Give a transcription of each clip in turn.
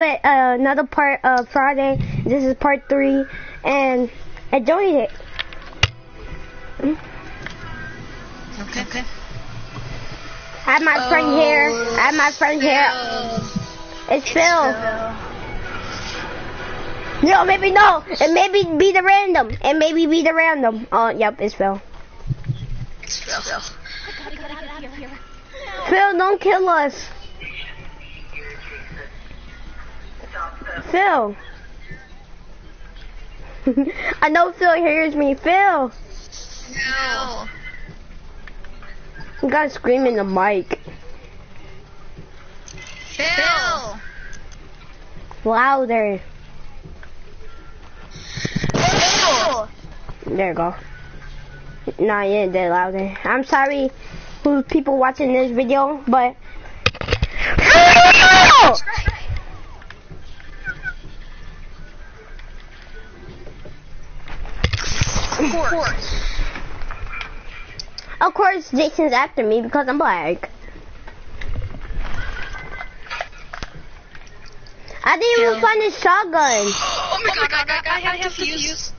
uh, another part of Friday. This is part three, and enjoyed it. Okay, okay. I have my friend here. I have my friend here. It's Phil. No, maybe no. It maybe be the random. It maybe be the random. Oh, yep, it's Phil. It's Phil. Phil. Phil, don't kill us. Phil. I know Phil hears me. Phil. No. You gotta scream in the mic. Phil. Louder. Phil. There you go. Nah, you didn't do louder. I'm sorry who people watching this video, but course. of course Jason's after me because I'm black. I didn't even find a shotgun. Oh my god, god, god, I have to use.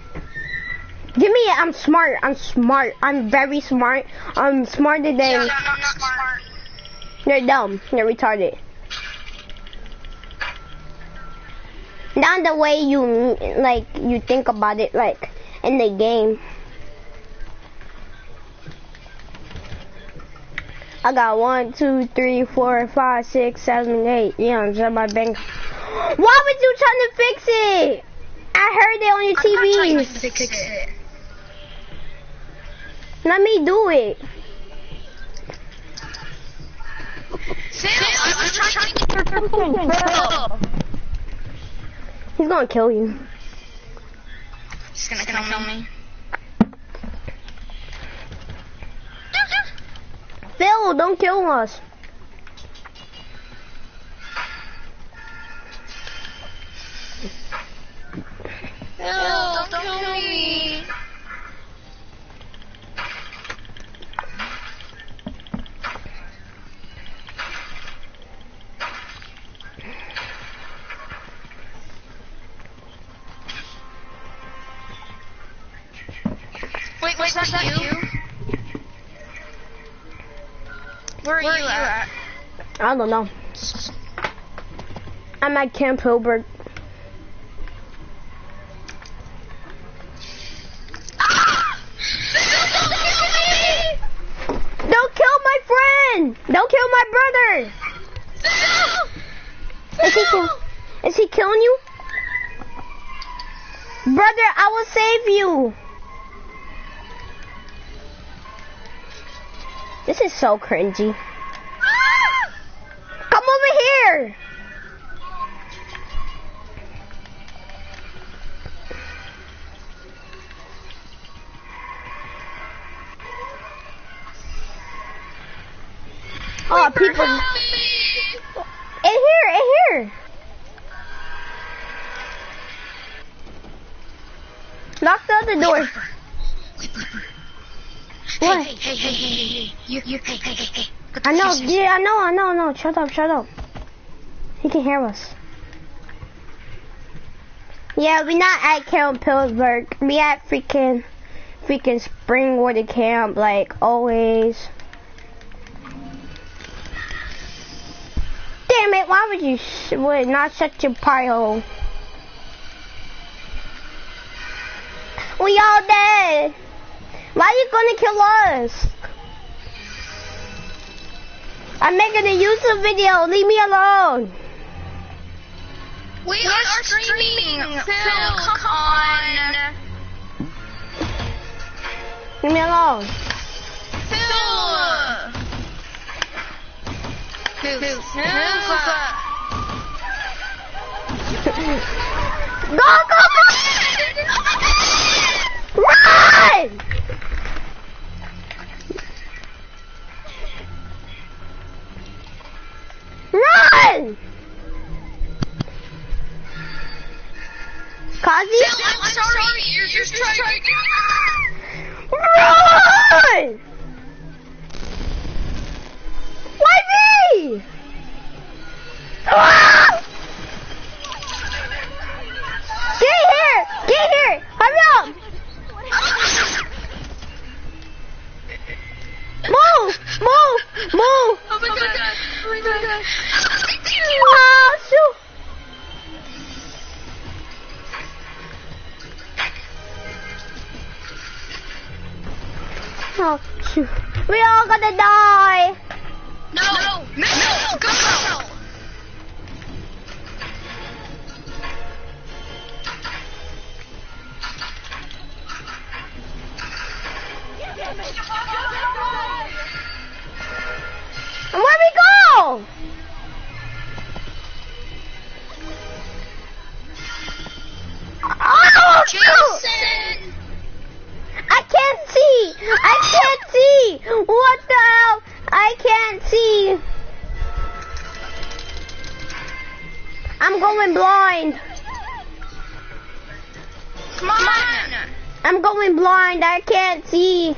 Give me it. I'm smart. I'm smart. I'm very smart. I'm smarter than No, no, no, not smart. You're dumb. You're retarded. Not the way you like you think about it, like in the game. I got one, two, three, four, five, six, seven, eight. Yeah, I'm in my bank. Why was you trying to fix it? I heard it on your I'm not trying TV. to fix it. Let me do it. Phil, I'm, I'm trying to get your. He's gonna kill you. He's gonna kill me. Phil, don't kill us. Don't know. I'm at Camp Hilbert. Don't kill my friend! Don't kill my brother! Is he Is he killing you? Brother, I will save you. This is so cringy. I know. Shut up, shut up. He can hear us. Yeah, we not at Camp Pillsburg. We at freaking, freaking Springwater Camp, like always. Damn it! Why would you would not shut your pie hole? We all dead. Why are you gonna kill us? I'm making a YouTube video. Leave me alone. We, are streaming. Phil, come on. Leave me alone. Phil. Move, move, move. Go, go, go! Run! Run! Kazi? Phil, I'm, I'm sorry. sorry. You're, You're just, just trying to... Run! Why me? Ah! Get here! Get here! Hurry up! Mo! Mo! Mo! Oh my god! Oh my god! Ah, shoot! Oh, shoot. We're all gonna die! No! No! No! no. Go! go. And where we go? Oh. Jason. I can't see. I can't see. What the hell? I can't see. I'm going blind. Come on. I'm going blind. I can't see.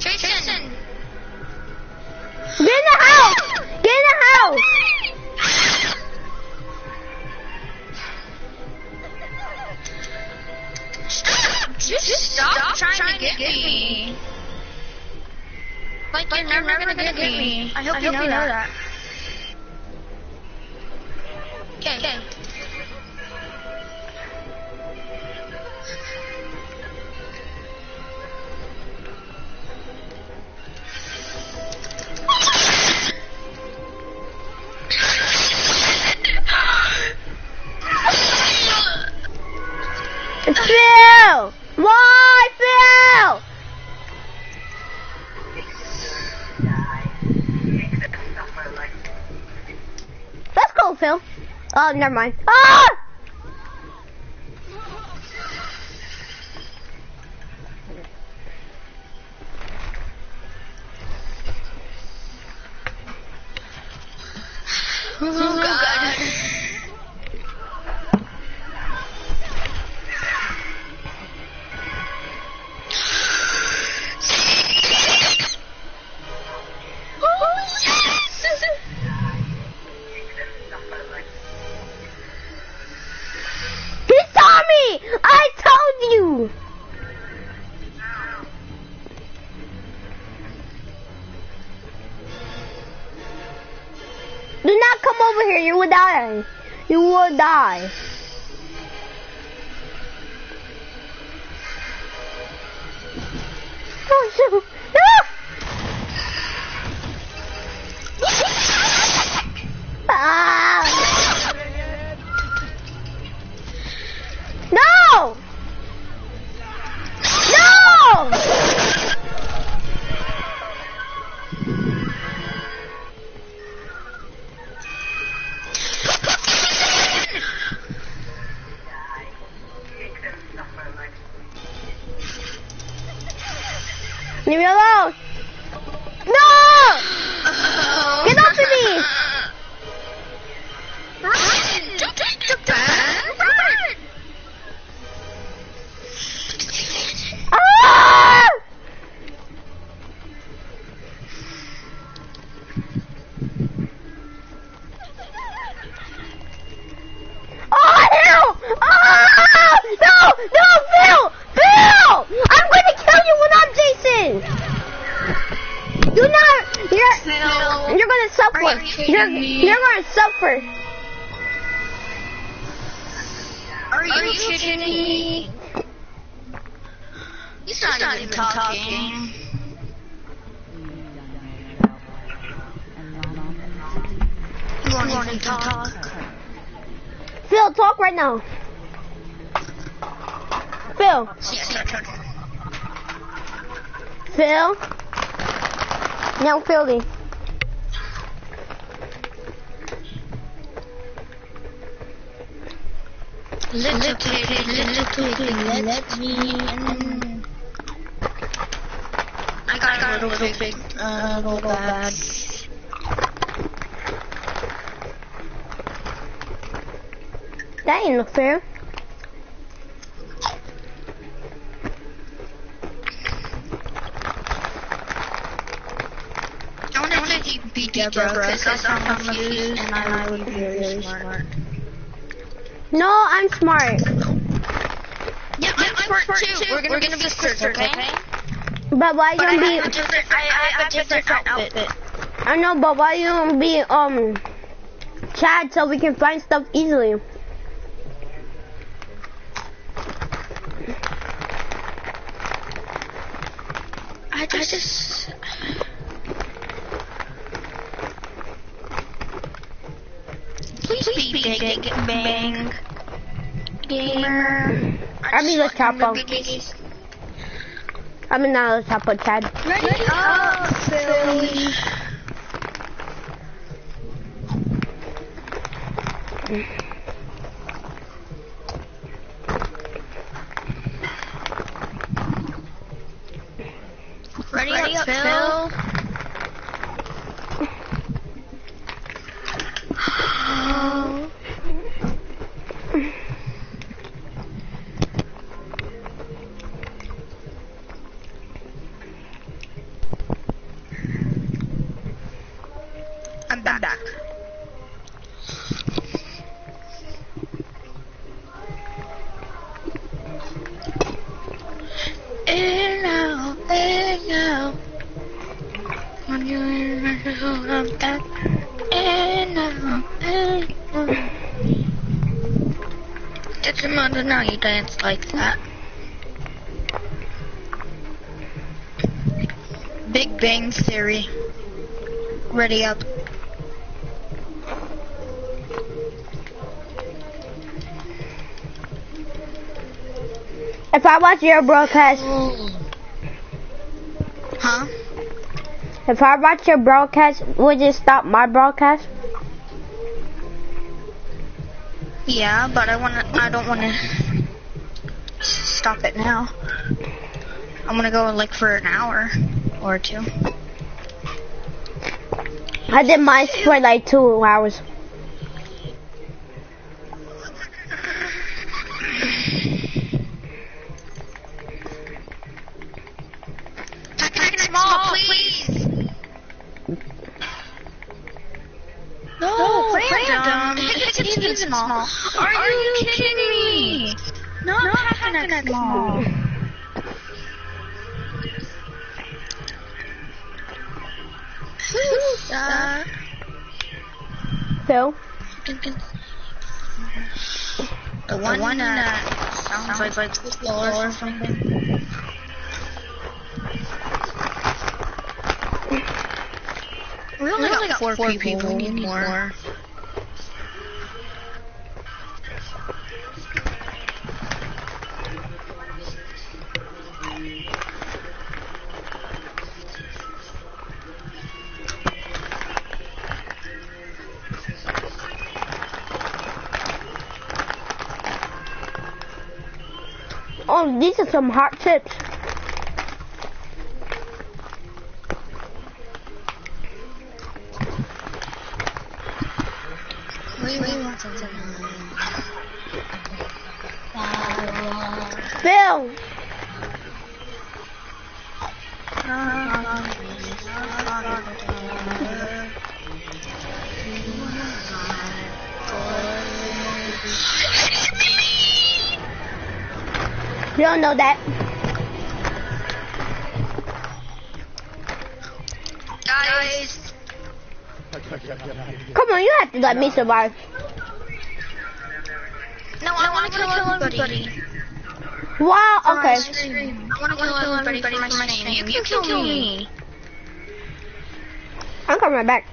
Jason. Get in the house. Get in the house. Stop! Just, stop, trying, to get, me. Like, you're never, gonna, get, me. I hope, you, know that. Okay. okay. Never mind. Ah! Die. Leave me alone! No! Now. Phil. Phil. Now, Philly. Little pig, little pig, let me in. I got a little pig, uh, little bad. That ain't no fair. I want to beat Deborah because that's not confused and I would be very smart. No, I'm smart. Yeah, I'm, smart, too. We're gonna, be sisters, okay? But why you But I have a be? different, I, I have a different outfit. I know, but why you gonna be um Chad so we can find stuff easily? I just. Please, Please be big, big bang. Gamer. I mean, let's hop on. I'm in let's hop Chad. Ready up, Philly. Now, like that. Big Bang Theory. Ready up. If I watch your broadcast, Huh? if I watch your broadcast, would you stop my broadcast? Yeah, but I wanna. I don't wanna stop it now. I'm gonna go like for an hour or two. I did mine for like two hours. Pack it small, please. No, random. It's, it's even small. Are, you kidding me? Not, packing that small. Who's that? Phil, The one, the one that sounds, like like floor or something. We only, got, four, people. We need more. oh, these are some hot chips. Let me survive. no, I want to kill everybody. Wow, For my okay. I want to kill everybody for my stream. You can kill me. I'm coming back.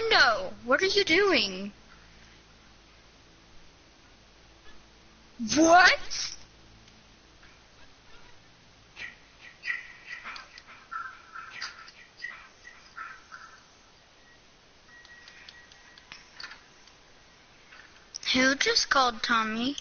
Window. What are you doing? What? Who just called Tommy?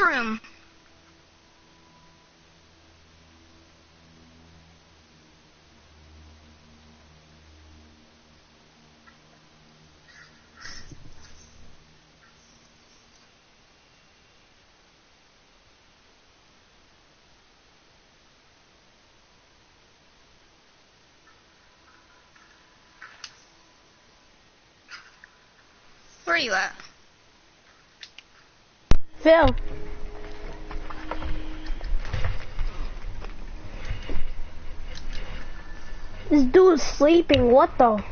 classroom. Where are you at? Phil. This dude's sleeping. What the?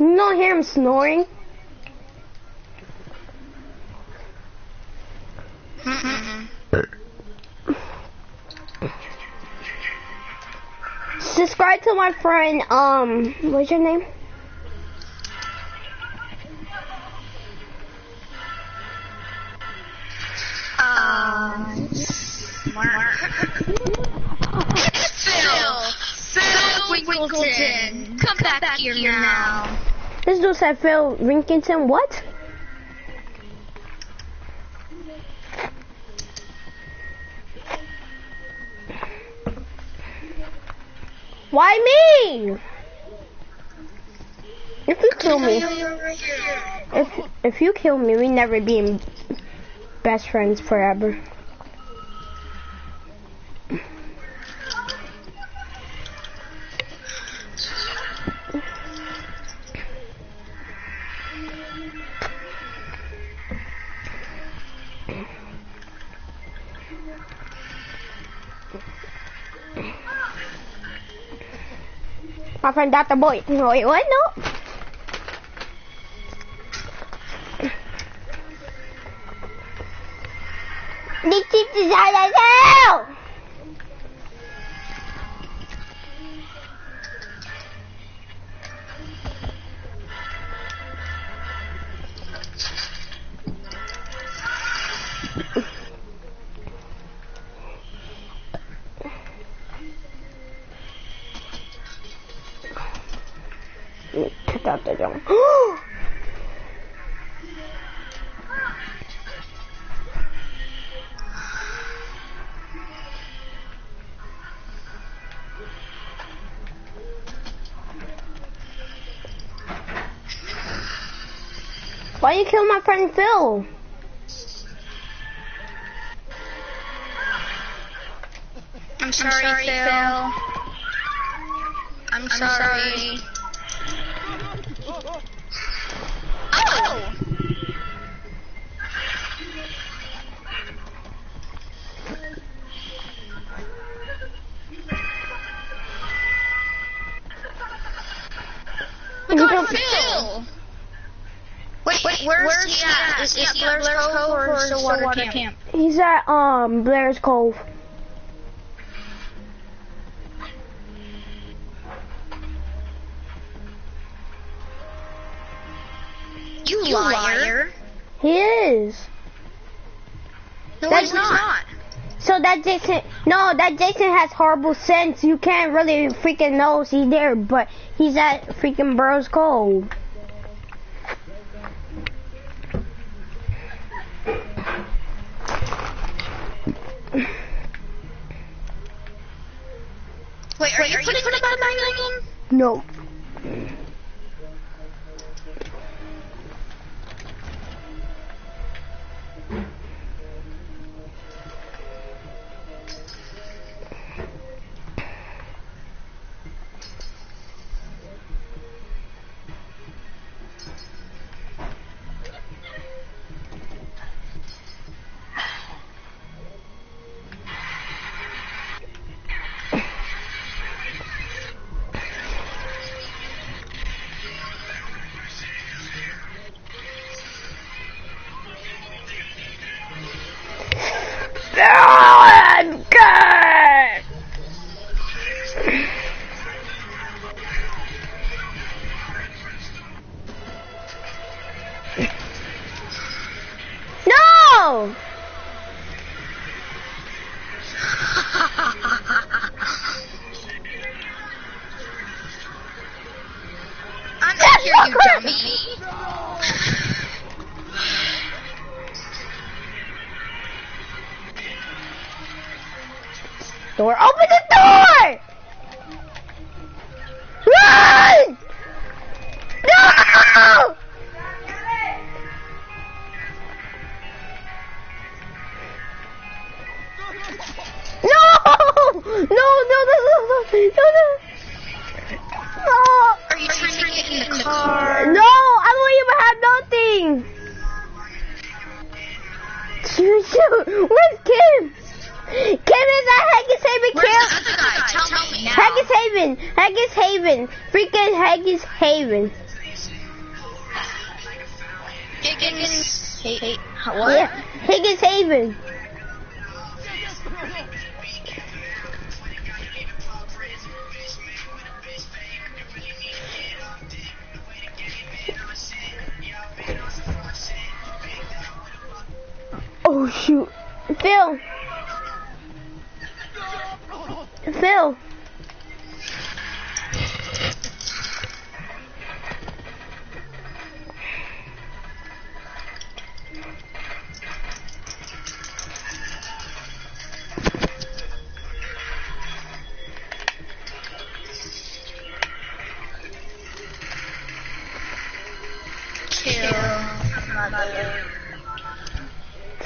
You don't hear him snoring? Subscribe to my friend, um, what's your name? Dude said Phil Rinkington. What? Why me? If you kill me, if if you kill me, we never be best friends forever. My friend Dr. Boy. Wait, what? No. This is how Check Why you kill my friend Phil? I'm sorry, Phil. I'm sorry. Oh! Cove or Stillwater Camp? He's at um Blair's Cove. You, liar. He is. No, That's he's not. So that Jason, no, that Jason has horrible sense. You can't really freaking know he's there, but he's at freaking Burroughs Cove. Wait, are, you putting it on my No. Haven. Haggis Haven. Freaking Haggis Haven. Higgins. What? Yeah, Higgins Haven. Oh shoot. Phil. Phil.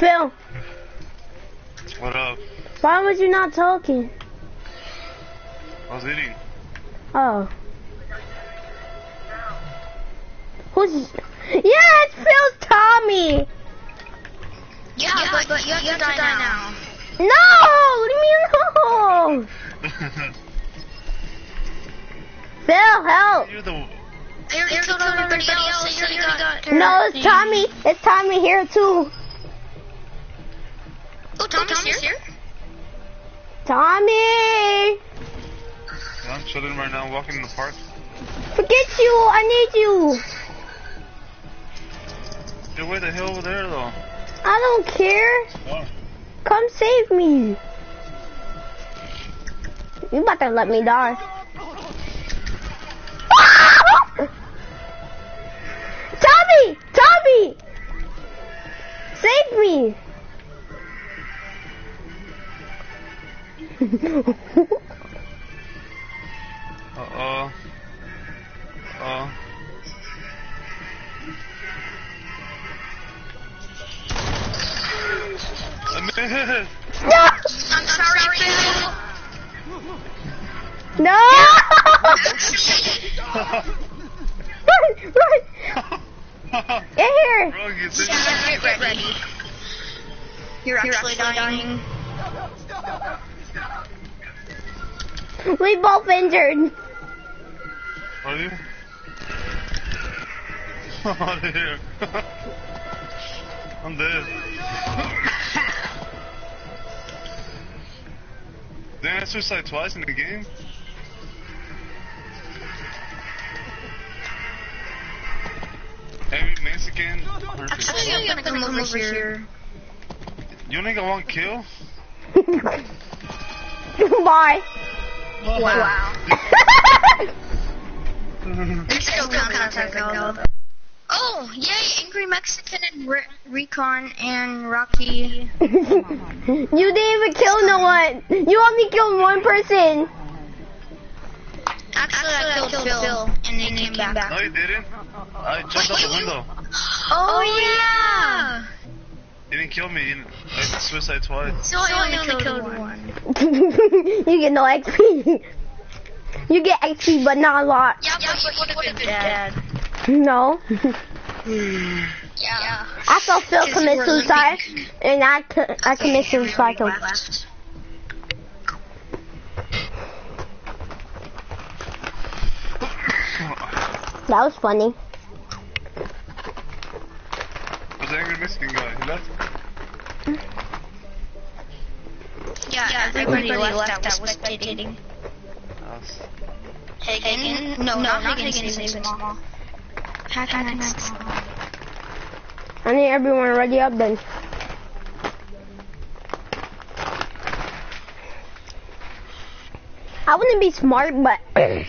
Phil. What up? Why was you not talking? I was eating. Oh. Who's? Yeah, it's Phil's Tommy. Yeah, but, but you have to die now. No, leave me alone. Phil, help. You're the. There, there killed everybody else. You already got. No, it's Tommy. It's Tommy here too. Oh, Tommy's here. Tommy. I'm chilling right now, walking in the park. Forget you. I need you. Get way the hell over there, though. I don't care. Oh. Come save me. You about to let me die. Tommy! Tommy! Save me! Uh oh. Uh-oh. I missed. no! I'm sorry, Phil. No! run! Run! Get here! Think- Yeah, get ready. You're actually You're actually dying. dying. We both injured. Are you? Out of here. I'm dead. Didn't I suicide twice in the game? Every Mexican person. Actually, I'm gonna come over here. You only got one kill? Bye. Wow. There's still contact though. Oh, yay! Angry Mexican and Re- Recon and Rocky. you didn't even kill no one. You only killed one person. Actually, I killed, Phil, and then came back. No, you didn't. I jumped out the window. Oh, yeah! You didn't kill me. You I suicide twice. So I only, killed, one. you get no XP. You get XP, but not a lot. Yeah, but you would have been dead. No. Yeah. I saw Phil commit suicide, limping. and I, co- I commit suicide too. Left. That was funny. Who's the angry Mexican guy? He left? Yeah, everybody, left, that was spectating. Us. Hagen? No, not Higgins, Higgins mom. Higgins. I need everyone ready up then. I wouldn't be smart, but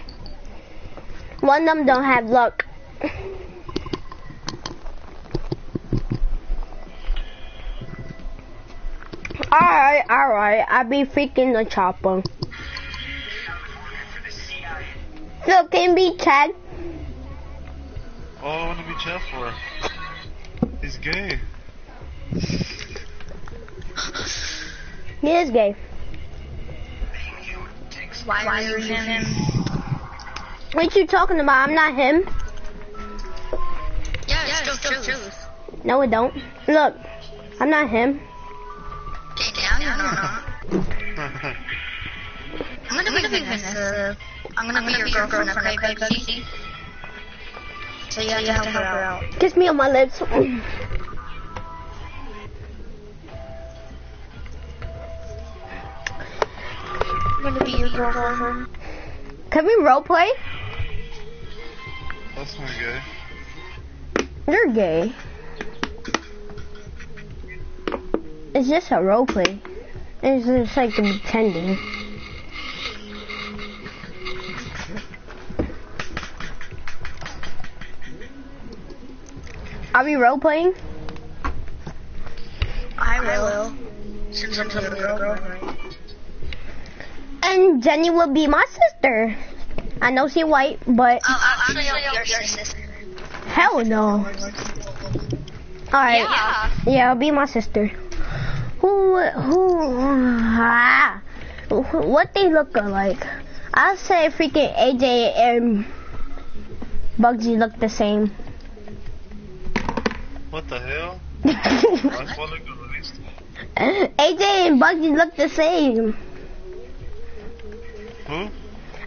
one of them don't have luck. Alright, alright, I'll be freaking the chopper. So can be Chad. Oh, what did we chat for? He's gay. He is gay. Why are you him? What you talking about? I'm not him. truth. No, it don't. Look, I'm not him. I'm gonna be Vanessa. I'm gonna be your girlfriend, okay, baby? So you have to help her out. Kiss me on my lips. I'm gonna be your girlfriend. Can we roleplay? That's not gay. You're gay. It's just a roleplay. It's just like pretending. Are we roleplaying? I will. Since I'm your girlfriend. And Jenny will be my sister. I know she white, but Oh, actually, I'll be your sister. hell no. Alright. Yeah. Yeah, I'll be my sister. Who, who, ah, what they look like? I'll say freaking AJ and Buggzy look the same. What the hell? I follow the list. AJ and Buggzy look the same. Who?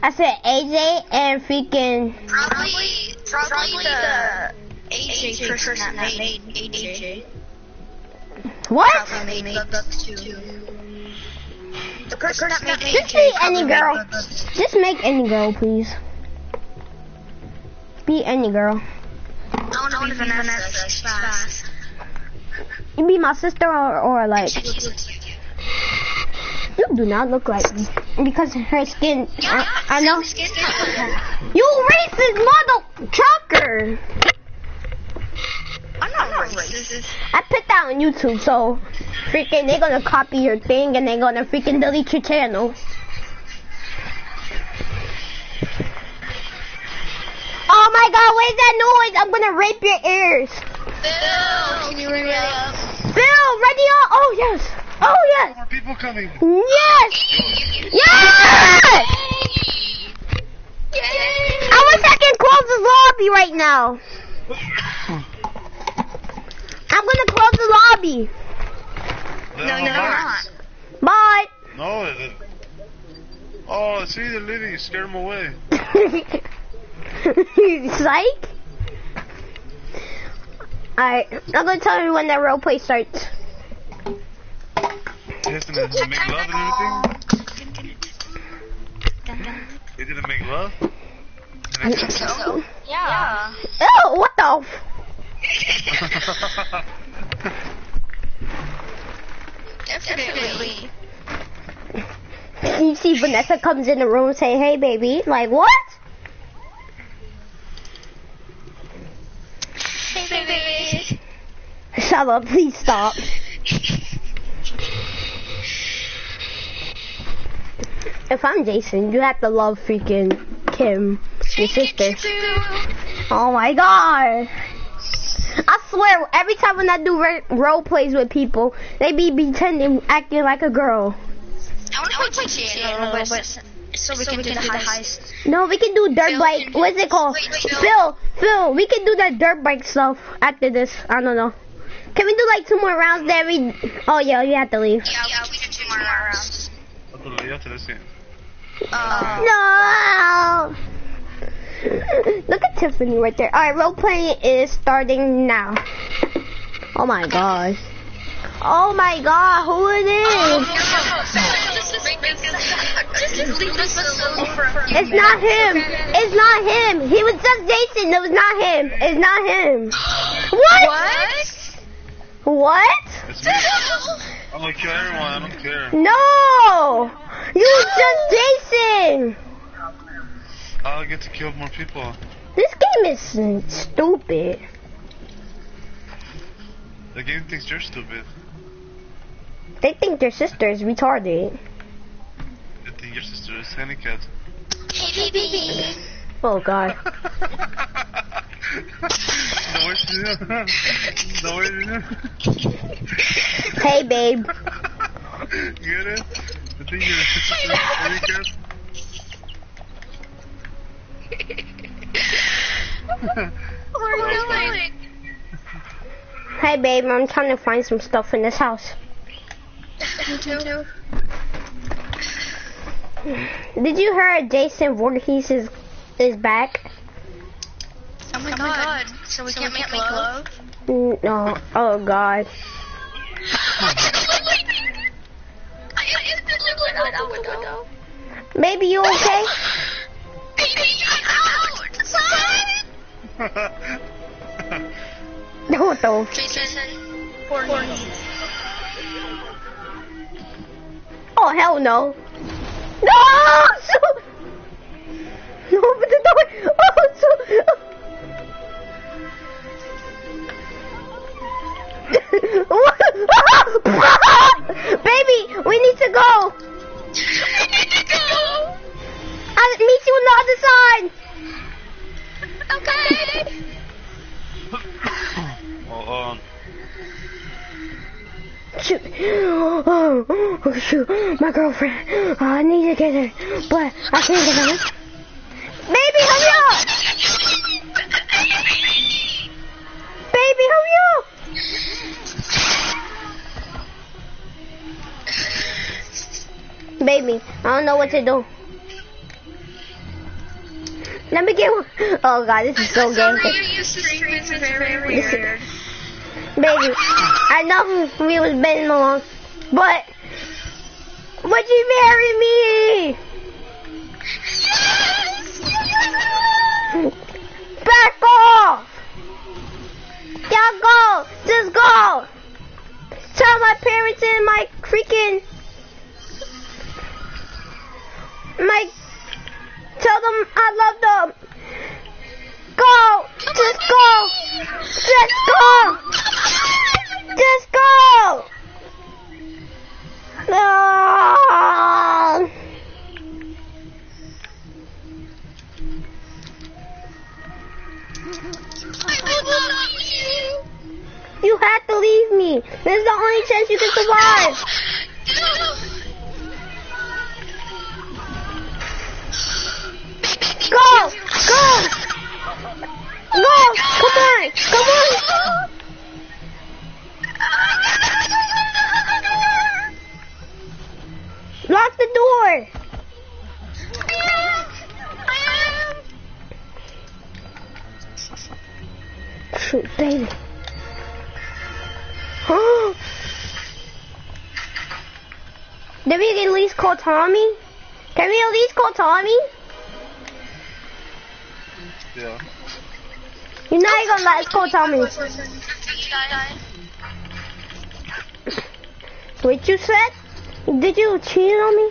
I said AJ and freaking, Probably, probably the AJ person that made AJ. what? Probably made Bugs too. The person that made Just AJ. be any girl. Just make any girl, please. Be any girl. I want to be Vanessa. Fast. You be my sister or, or like, She looks like you. do not look like me. Because her skin, I, I know. Skin. You racist mother trucker! I'm not racist. I put that on YouTube, so freaking they're gonna copy your thing and they're gonna freaking delete your channel. Oh my god, what is that noise? I'm gonna rape your ears. Bill, can you ring it up? Bill, ready up? Oh yes. Oh yes. More people coming. Yes. Yes. I wish I can close the lobby right now. I'm gonna close the lobby. No, you're not. Bye. No. It, it, oh, see the lady. You scared him away. Psych. Alright, I'm gonna tell you when that role play starts. He has to make make love and everything. He didn't make love. I think so. Yeah. Ew, what the? F- Definitely. you see Vanessa comes in the room and say, hey baby. Like, what? Baby. Shut up, please stop. If I'm Jason, you have to love freaking Kim, your sister. Oh my god. I swear, every time when I do role plays with people, they be pretending, acting like a girl. I want to so we can do the heist. No, we can do dirt Phil, bike. can- What's it called? wait, Phil. Phil, Phil, we can do that dirt bike stuff after this. I don't know. Can we do like two more rounds? Then we. Oh yeah, you have to leave. Yeah, yeah, we can do two more rounds. Jag tror det är jätteläskigt. Uh, No. Look at Tiffany right there. All right, role playing is starting now. Oh my gosh. Oh my god, who it is? Just leave us alone for a few It's not him. It's not him. He was just Jason. It was not him. It's not him. What? What? What? I'm gonna kill everyone. I don't care. No! You was just Jason! I'll get to kill more people. This game is stupid. The game thinks you're stupid. They think their sister is retarded. They think your sister is handicapped. Hey, baby. Oh god. no way she No way Hey babe. Get it? They think your sister is handicapped. Where are we? Hey, babe, I'm trying to find some stuff in this house. Me. Did you hear Jason Voorhees is, is back? Oh my god. So we can't make love? Mm, No. Oh, God. out the window. Baby, you okay? What the? Jason, Voorhees. Oh, hell no. No! So, no, open the door. Oh, so. Baby, we need to go. I'll meet you on the other side. Okay. Hold on. Shoot. Oh, oh, shoot. My girlfriend. Oh, I need to get her, but I can't get her. Baby, hurry up. Baby, hurry up. Baby, I don't know what to do. Let me get one. Oh god, this is so gay. weird. Baby, I know we was been along, but would you marry me? Back off! Y'all go! Just go! Tell my parents and my freaking my tell them I love them. Go! Just go! Just go! Just go! No! You have to leave me. This is the only chance you can survive. Go! Go! No! Come on! Come on! Lock the door! Shoot, baby. Did we at least call Tommy? Can we at least call Tommy? Yeah. You're not even gonna let us call Tommy. What you said? Did you cheat on me?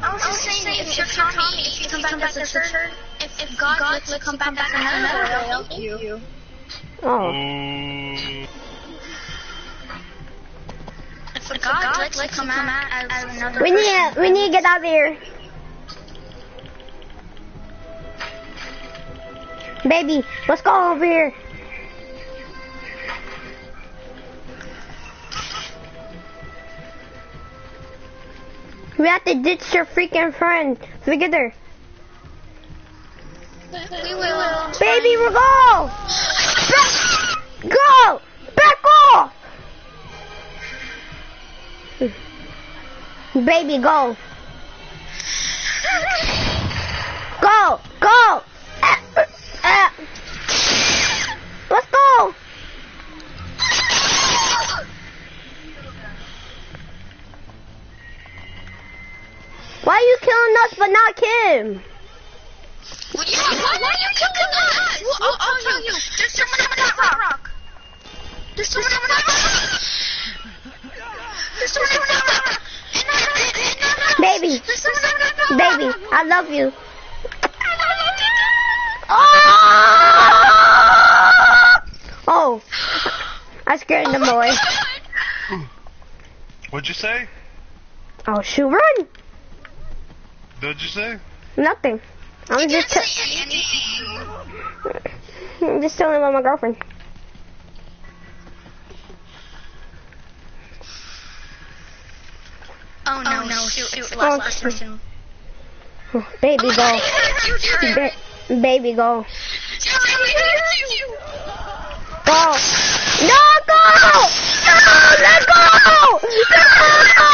I was just saying, if you're Tommy, if you come back as a church, if, if God, lets you come back as another, I'll help you. Oh. If God, lets you come out as another We need we need to get out of here. Baby, let's go over here. We have to ditch your freaking friend. Look at her. We will. Baby, we're go! Back, go! Back off! Baby, go. Go! Go! Ah. Let's go! Why are you killing us but not Kim? Well, yeah, why, why are you killing us? Well, I'll, I'll tell you. There's someone on that rock. There's someone on that rock. There's someone on that rock. In that rock. In that rock. Baby, There's someone on that rock. baby, I love you. Oh! Oh, I scared the boy. What'd you say? Oh, shoot, run! What'd you say? Nothing. I'm just, t- I'm just telling about my girlfriend. Oh no, oh, no, shoot, shoot, Oh, last, last person. Oh, baby, go. Your turn. Ba- baby, go. Go. No, go! No, let go! No!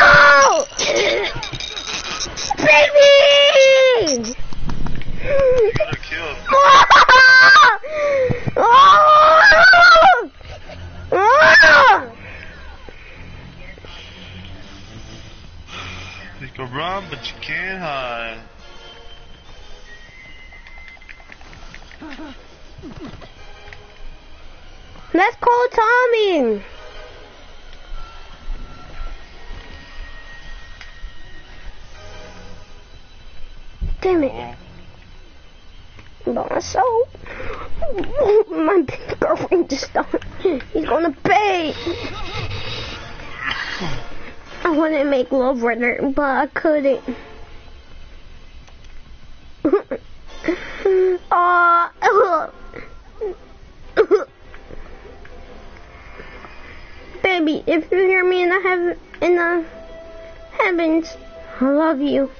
No! Baby! With her, but I couldn't. Aw. Baby, if you hear me in the heaven, in the heavens, I love you.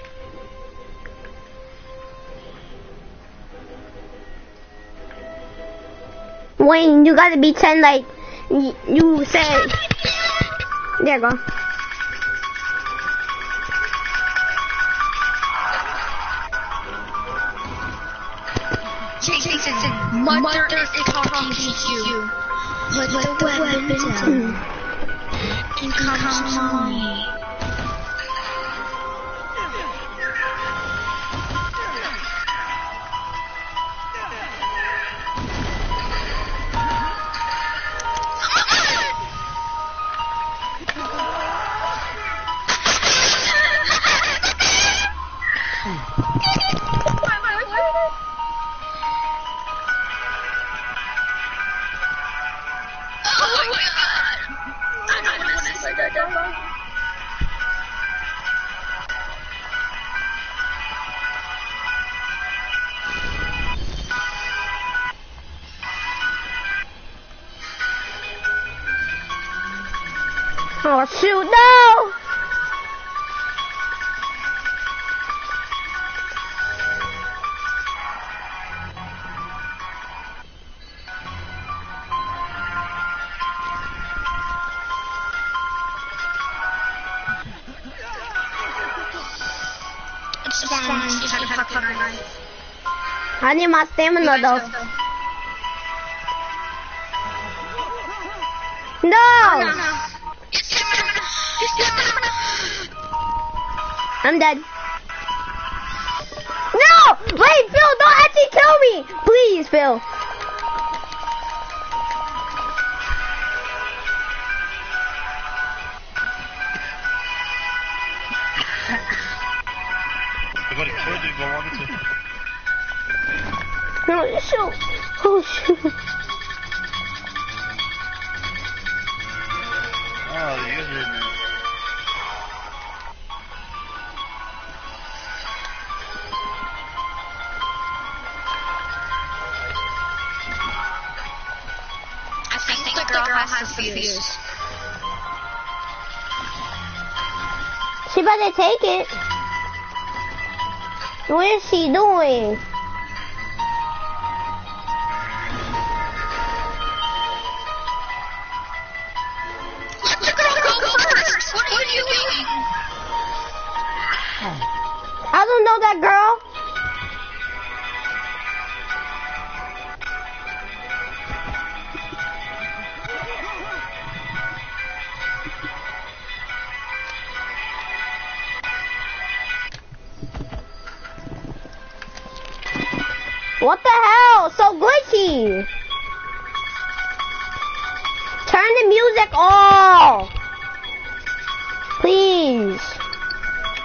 Wayne, you gotta be 10 like you said. There you go. Mother, is talking to you. Put the weapon down and come to me. I need my What the hell? So glitchy. Turn the music off. Please.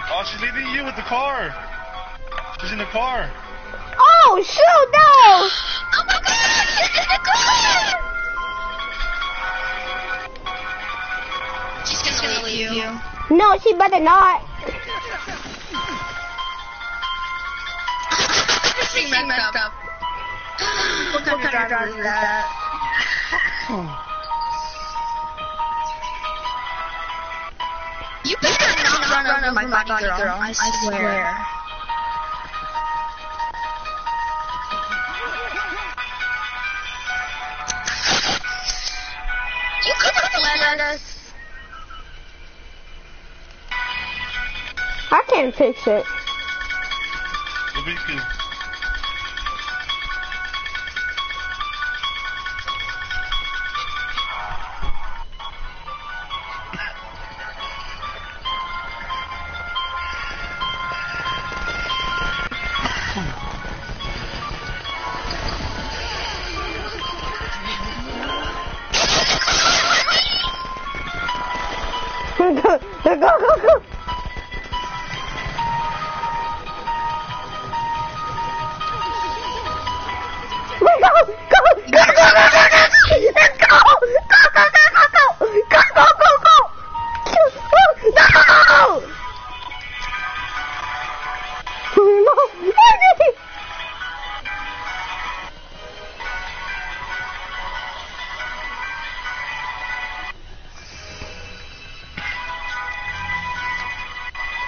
Oh, she's leaving you with the car. She's in the car. Oh, shoot, no. Oh my god! She's in the car! She's gonna leave you. No, she better not. messed, messed up. up. what kind what of driver is that? Hmm. you better not, not run, over, my body, body girl. girl. I, I swear. swear. You could have let us. I can't fix it.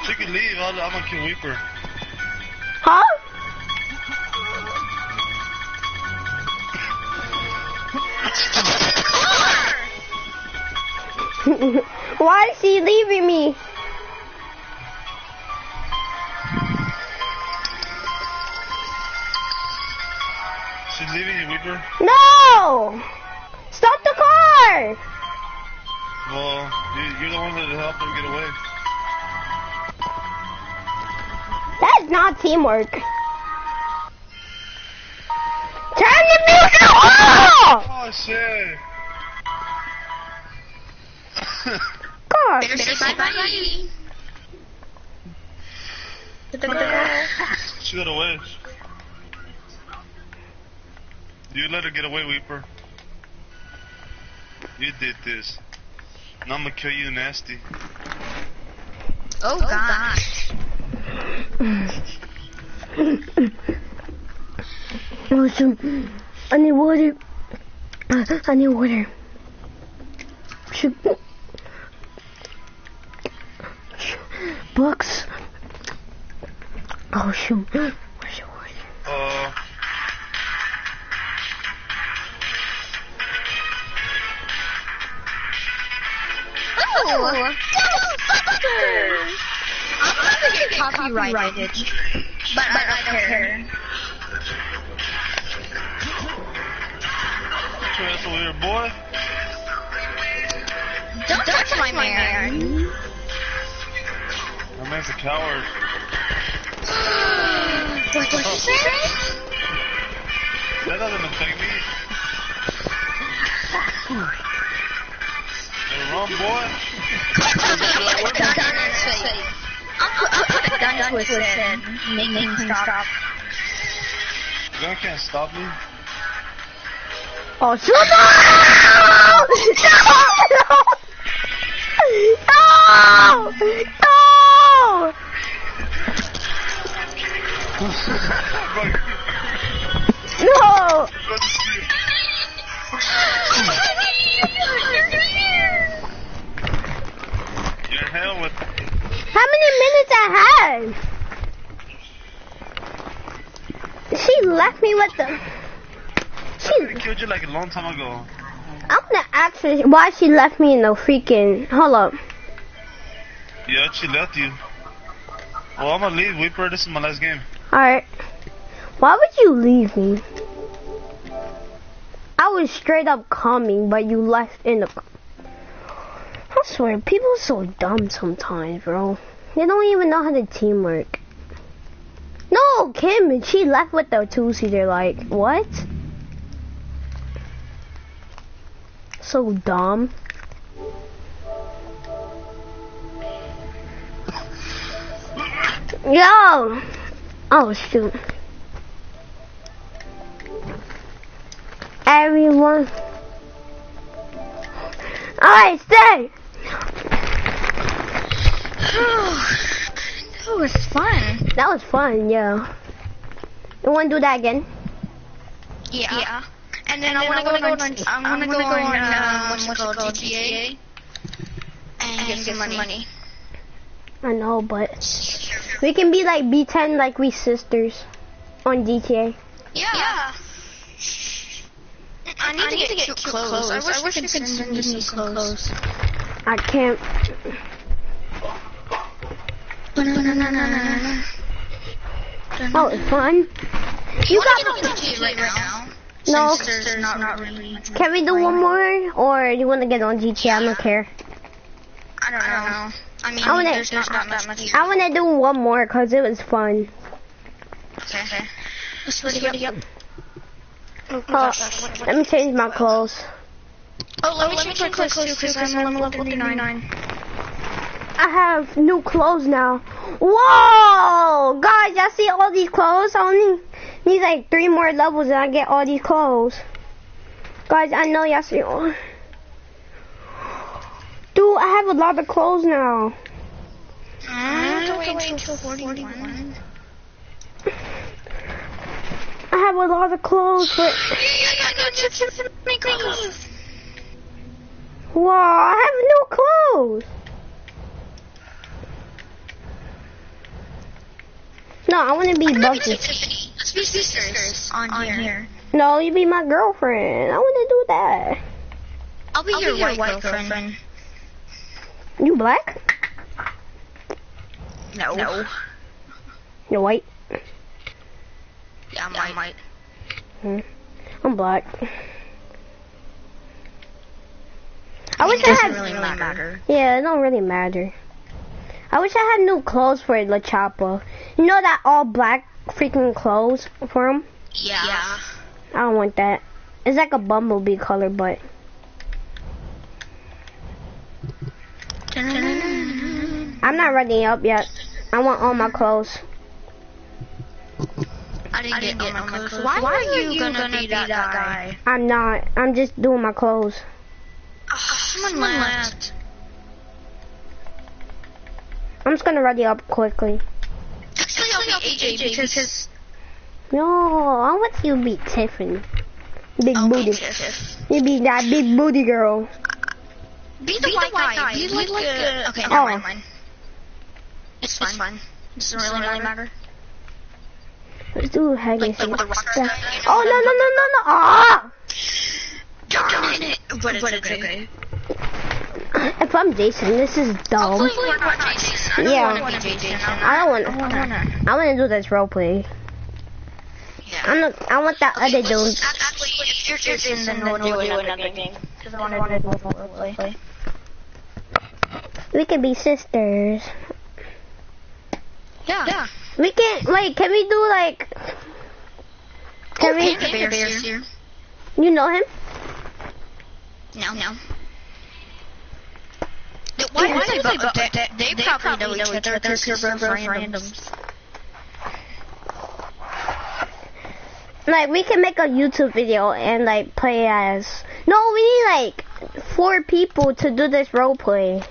She can leave. I'll, I'm gonna kill Weeper. Huh? Why is she leaving me? Teamwork. Turn the music off! Oh shit! God. Better say bye-bye. she got away. You let her get away, Weeper. You did this. Now I'm gonna kill you nasty. Oh, oh gosh. Awesome. I need water. Uh, I need water. Shoot. Books. Oh shoot. Where's your water? Uh, Oh, Ghostbusters! I'm gonna get copyrighted, but Okay. Boy. Don't, Don't touch, touch, my, my man. man. That man's a coward. what did you say? That doesn't affect me. Wrong, boy tongue, twisted, and make, stop. stop. You can't stop me. Oh, shoot! No! No! No! no! no! How many minutes I had? She left me with the. She. killed you like a long time ago. I'm gonna ask her why she left me in the freaking. Hold up. Yeah, she left you. Well, I'm gonna leave, Weeper. This is my last game. Alright. Why would you leave me? I was straight up coming, but you left in the. Swear, people are so dumb sometimes, bro. They don't even know how to teamwork. No, Kim, and she left with the two-seater, like, what? So dumb. Yo! Oh, shoot. Everyone. Alright, stay! that was fun. That was fun, yeah. You wanna do that again? Yeah. yeah. And then I want to go on. I'm gonna go on. Um, what's it called? GTA. And get some money. I know, but we can be like B10 like we sisters on GTA. Yeah. I need, I need to get, cute clothes. clothes. I wish, I wish you could send me some clothes. I can't. Oh, it's fun. You got me right now. No. Not, not really. Can we do one more, or you want to get on GTA? I don't care. I don't know. I mean, I wanna- there's not, not that much. I want to do one more because it was fun. Okay. okay. Let's ready up. Oh, let me change my clothes. Oh, let me change my clothes too, because I'm level 39. I have new clothes now. Whoa! Guys, y'all see all these clothes? I only need like three more levels and I get all these clothes. Guys, I know y'all see all. Dude, I have a lot of clothes now. I have to wait until 41. I have a lot of clothes, but wow, I have new clothes. No, I want to be Buggzy. Let's be sisters on, here. No, you be my girlfriend. I want to do that. I'll be, your, white, girlfriend. You black? No. No. You're white. Yeah, I'm white. Hmm. I'm black. I wish I doesn't had. really matter. Yeah, it don't really matter. I wish I had new clothes for LaChappa. You know that all black freaking clothes for him? Yeah. yeah. I don't want that. It's like a bumblebee color, but I'm not ready up yet. I want all my clothes. I didn't, I didn't get, all my clothes. Why, Why are you gonna, gonna be that, that guy? I'm not. I'm just doing my clothes. Oh, someone left. I'm just gonna ready up quickly. Actually, I'll be AJ, because... No, I want you to be Tiffany. Big I'll booty. be Tiff. You be that big booty girl. Be the, white, guy. Be, like, like the... Okay, Oh. never mind, mind. It's fine. It's fine. It doesn't really, really matter. Let's do hang Like the, the rock seek. guy. Oh no no no no no! Ah! Darn it! But it's, but it's okay. If I'm Jason, this is dumb. Hopefully we're not Jason. I don't Yeah. want to Jason. I don't want. I want to do this roleplay. Yeah. I'm not. I want that other dude. Actually, if you're Jason, then we'll do another game. Because I want to do roleplay. We can be sisters. Yeah. Yeah. We can. Wait, can we do like? Can we? Panda Bear's here. You know him? No, no. Why, why they, they, they, they, they probably know each other because they're both randoms. Like we can make a YouTube video and like play as. No, we need like four people to do this roleplay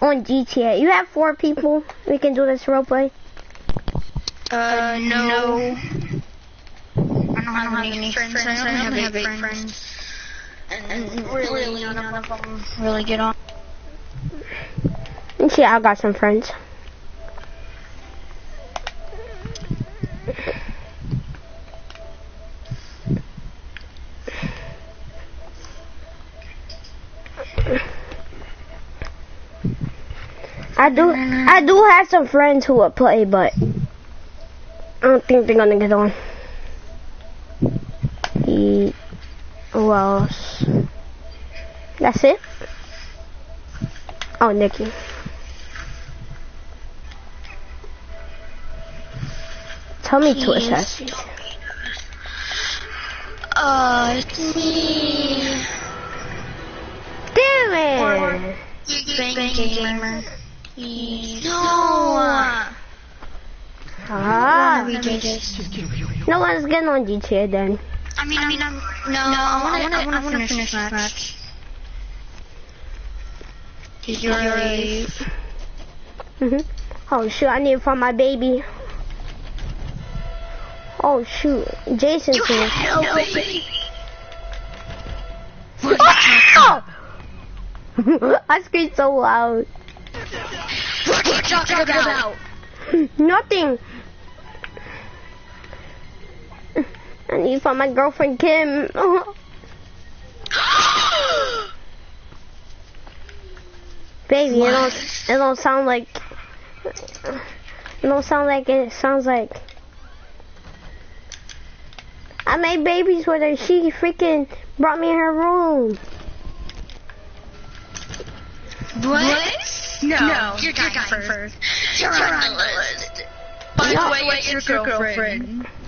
on GTA. You have four people. We can do this roleplay. Uh, no. I don't have any friends. I only have eight friends. Really, none of them really get on. See, I got some friends. I do, I do have some friends who would play, but I don't think they're gonna get on. He, else? That's it. Oh, Nikki. Tell me to assess. Uh, it's me. Damn it! Gamer. No. Ah, no one's getting on GTA then. I mean, I mean, I'm, no, I want to, I want to finish this match. Cause you're a. hmm Oh shoot, I need to find my baby. Oh shoot, Jason's You here. have no baby. Oh! I screamed so loud. What are you talking about? Nothing. And you found my girlfriend Kim. Baby, what? it don't it don't sound like it don't sound like it, it sounds like I made babies with her. She freaking brought me in her room. What? what? No, no, you're, you're dying, dying first. first. You're, you're on, the list. list. By no, the way, it's, it's your girlfriend. girlfriend.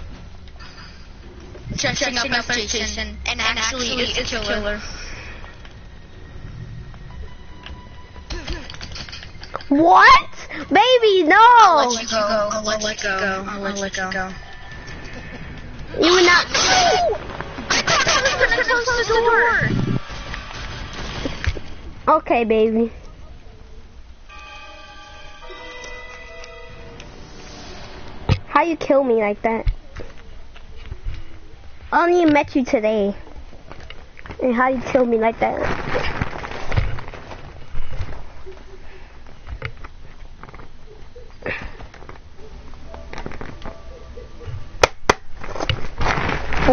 Dressing, up as Jason, and, and actually, actually is a killer. killer. What? Baby, no! I'll let you go. I'll let you go. I'll let you go. You would not. No! I thought I was gonna close the door. Okay, baby. How you kill me like that? I only met you today. And how you kill me like that?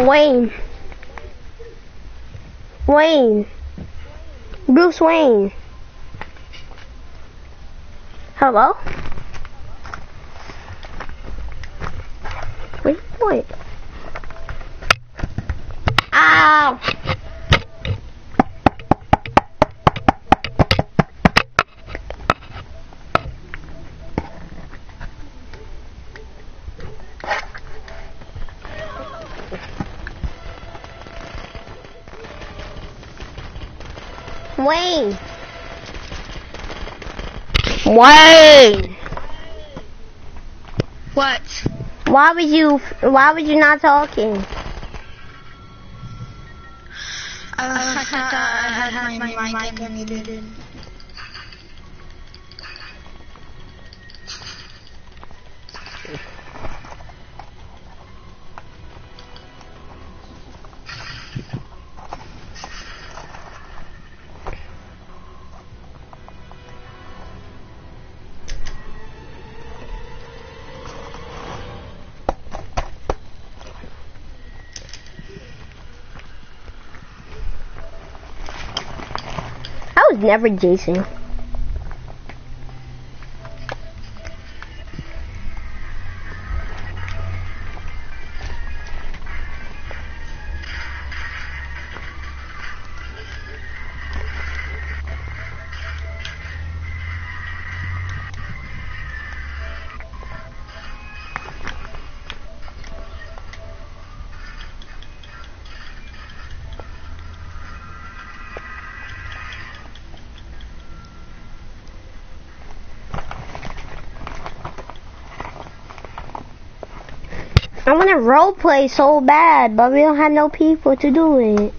Wayne. Wayne. Bruce Wayne. Hello? Wait, wait. Ow! Wayne. Wayne. What? Why was you? Why was you not talking? I thought I had my mic was never Jason. To roleplay so bad, but we don't have no people to do it.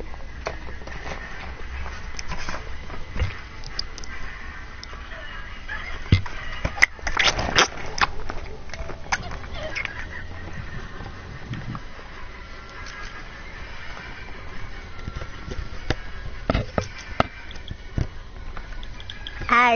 How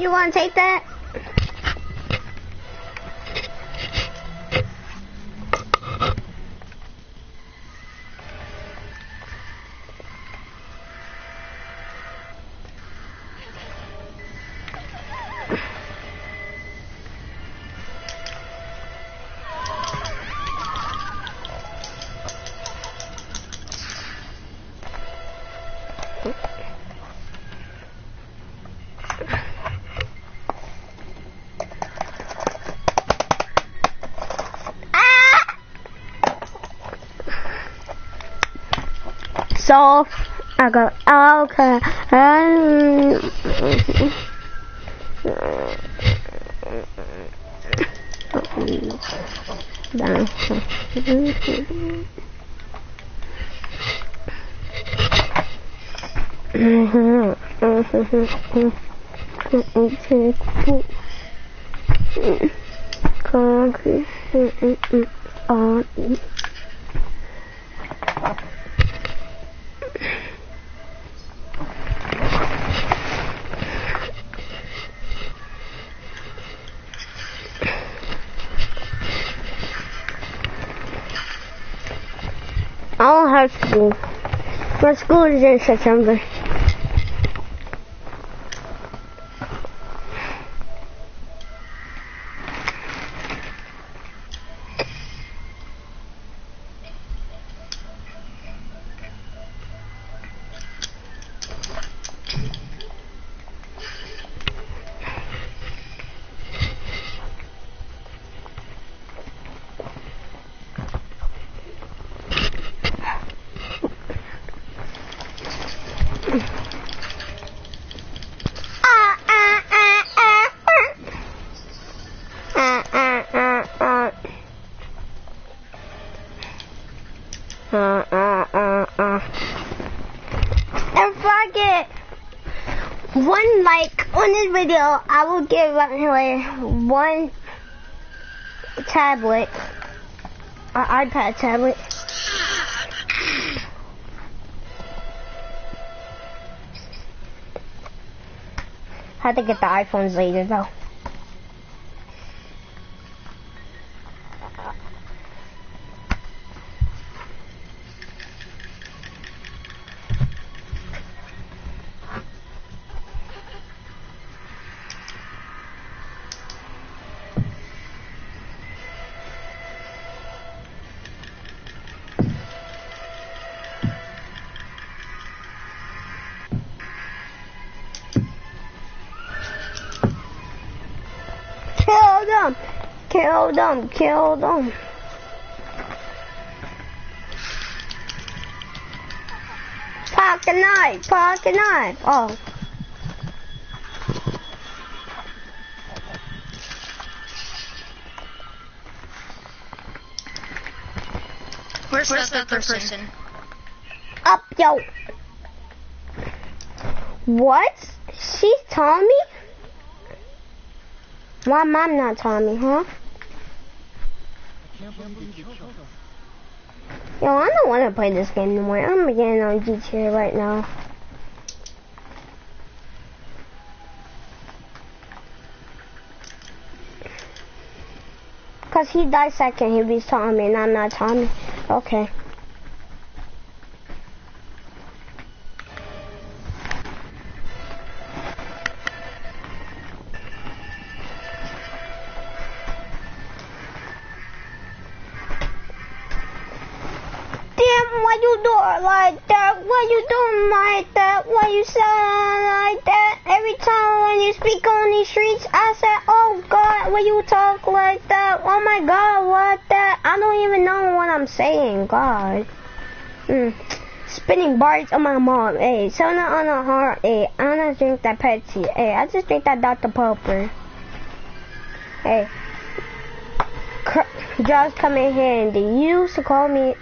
you want to take that? So I go, okay. Um, concrete In September. Video, I will give away one tablet, an iPad tablet. I to get the iPhones later though. Kill them, kill them. Pocket knife, pocket knife. Oh. Where's, Where's other person? person? Up, yo. What? She's Tommy? Why mom not Tommy, huh? Yo, I don't want to play this game anymore. I'm getting on GTA right now. Cause he died second, he be Tommy, and I'm not Tommy. Okay. Speak on these streets, I said, oh God, why you talk like that? Oh my God, what that? I don't even know what I'm saying, God. Mm. Spinning bars on my mom. Eh? Hey, soda on a heart. Hey, I don't drink that Pepsi. Hey, I just drink that Dr. Pepper. Hey. Just come in handy. You used to call me,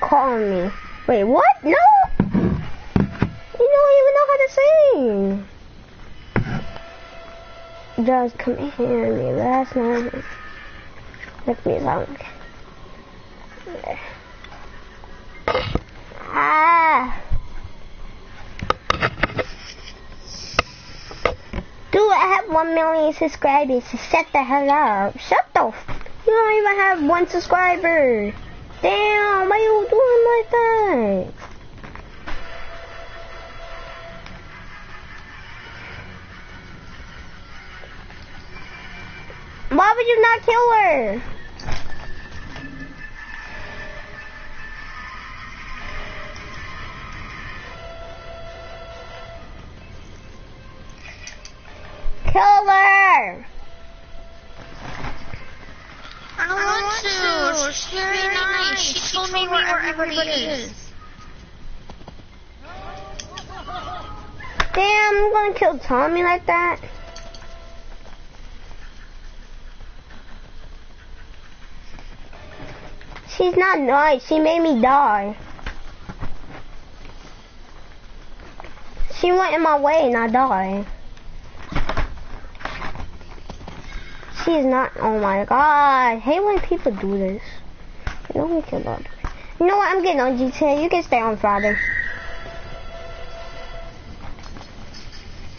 call me. Wait, what? No! You don't even know how to sing! Just come here me last night. Let me sound. Ah! Dude, I have one million subscribers. Shut the hell up. Shut the. you don't even have one subscriber. Damn, why you doing like that? Why would you not kill her? Kill her! I don't, I want, to. to. She's very, very nice. nice. She, she told, told me where, where everybody, everybody is. is. Damn, I'm gonna kill Tommy like that. She's not nice. She made me die. She went in my way and I died. She's not. Oh my god. I hate when people do this. No one can love You know what? I'm getting on GTA. You can stay on Friday.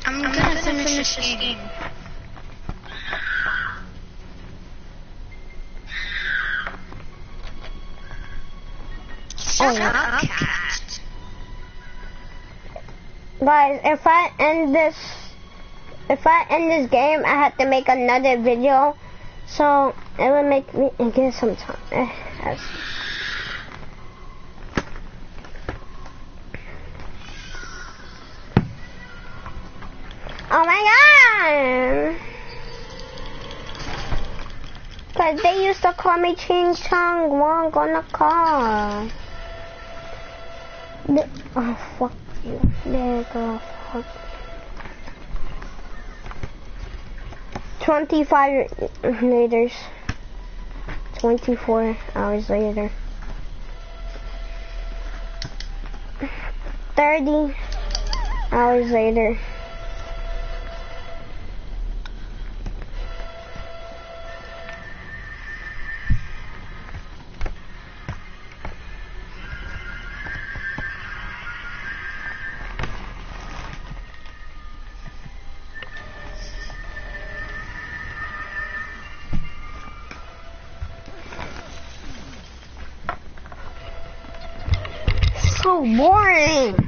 I'm, gonna, finish this game. Shut up, cat. Guys, if I end this, if I end this game, I have to make another video. So it will make me get some time. Eh, Oh my god! Cause they used to call me Ching Chong Wong on the car. The- oh fuck you. Go. Fuck. 25 later. 24 hours later. 30 hours later. So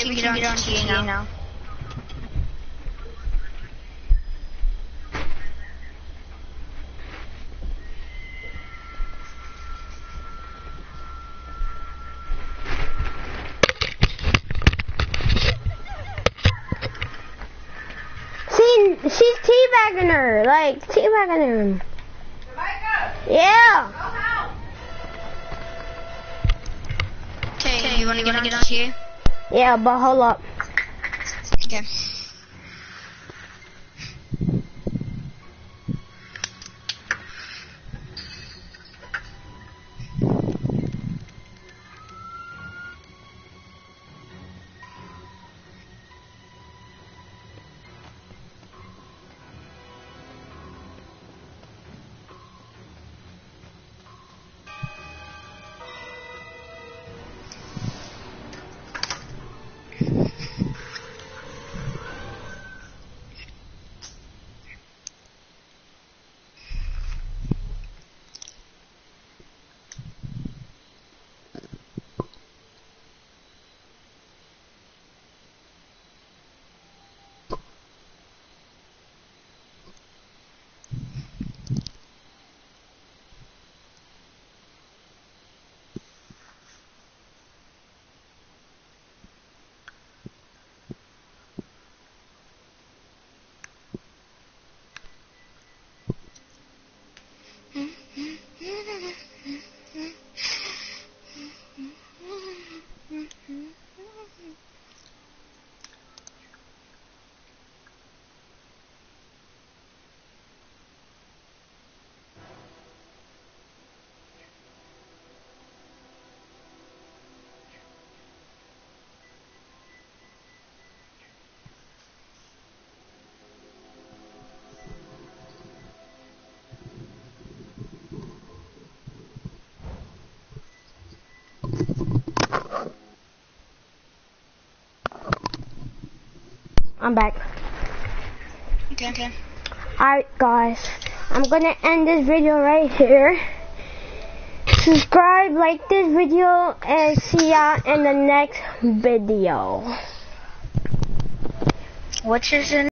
Can get on, to you now. See, she's teabagging her, like teabagging her. Yeah. Okay, you wanna get on, get on to you? Yeah, but hold up. Okay. I'm back. Okay, okay. Alright guys, I'm gonna end this video right here. Subscribe, like this video, and see ya in the next video. What's your